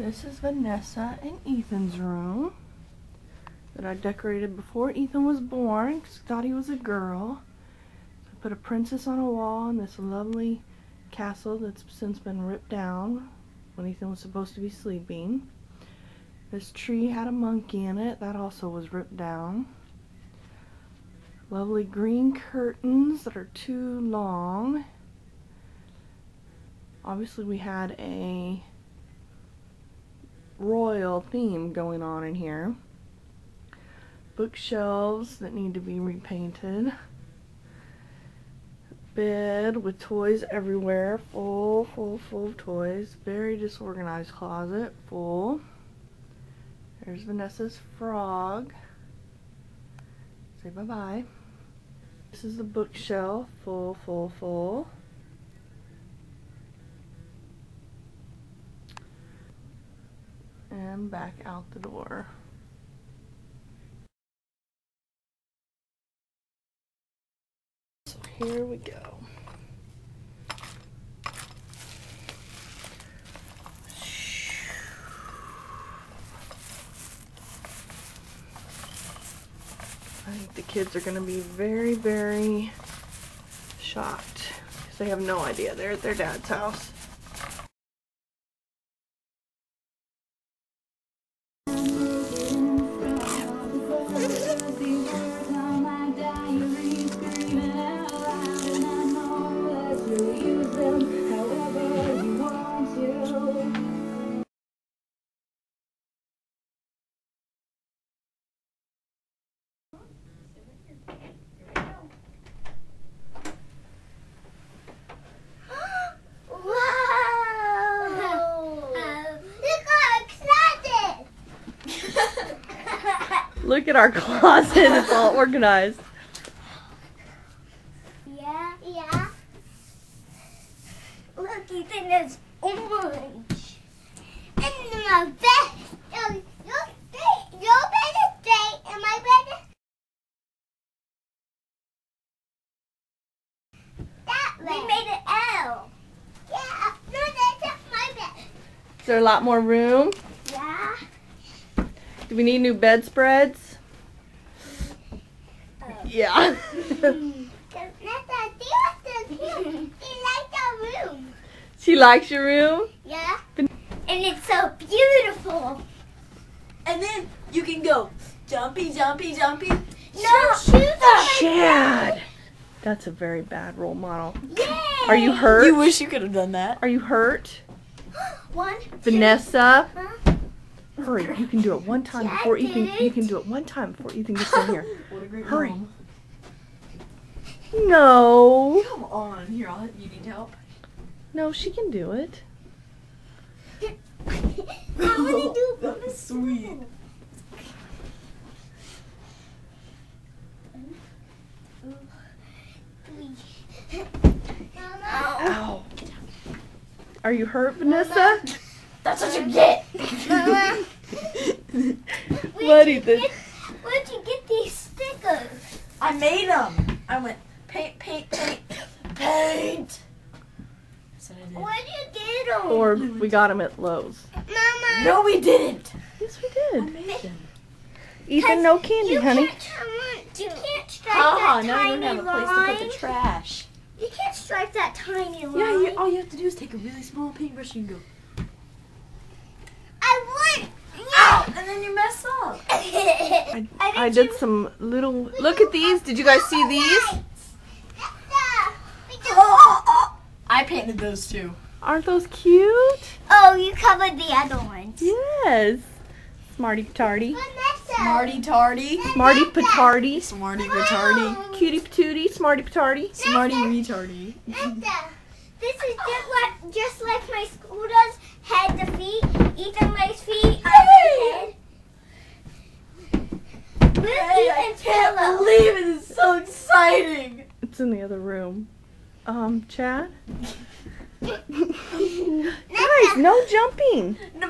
This is Vanessa and Ethan's room that I decorated before Ethan was born because I thought he was a girl. I put a princess on a wall in this lovely castle that's since been ripped down when Ethan was supposed to be sleeping. This tree had a monkey in it. That also was ripped down. Lovely green curtains that are too long. Obviously we had a royal theme going on in here. Bookshelves that need to be repainted. Bed with toys everywhere. Full, full, full of toys. Very disorganized closet. Full. There's Vanessa's frog. Say bye-bye. This is the bookshelf. Full, full, full. Back out the door. So here we go. I think the kids are going to be very, very shocked because they have no idea they're at their dad's house. Look at our closet. It's all organized. Yeah, yeah. Look, Ethan is orange. And my bed. Your bed, your bed is straight, and my bed is that way. We made an L. Yeah, no, that's my bed. Is there a lot more room? Yeah. Do we need new bedspreads? Oh. Yeah. Nessa, see what's in here? She likes our room. she likes your room? Yeah. And it's so beautiful. And then you can go jumpy, jumpy, jumpy. No, shoes are my Chad! That's a very bad role model. Yay! Are you hurt? You wish you could have done that. Are you hurt? One. Vanessa? Huh? Hurry, you can do it one time before Ethan you can do it one time before Ethan gets in here. What a great Hurry. mom. No. Come on. Here, I'll you need help. No, she can do it. I want to do that was sweet. Mama. Ow. Are you hurt, Vanessa? That's what you get. Mama. What, Ethan? Where'd you get these stickers? I made them. I went paint, paint, paint, paint. That's what did. Where'd you get them? Or we got them at Lowe's. Mama. No, we didn't. Yes, we did. made. Ethan, no candy, you honey. Can't, you can't strike Ah, that now you don't have a place line. to put the trash. You can't strike that tiny line. Yeah, you, all you have to do is take a really small paintbrush and go, I want. ow, and then you mess up. I, I I did did some little. Look at these. Did you guys see these? I painted those too. Aren't those cute? Oh, you covered the other ones. Yes. Smarty Patardy. Vanessa. Smarty tardy. Smarty Patardy. Smarty retardy. Cutie Patootie. Smarty Patardy. Smarty retardy. This is just like just like my school does. Head to feet. Ethan lays feet on my head. With Ethan's pillow. believe it is so exciting. It's in the other room. Um, Chad? Guys, no jumping. No,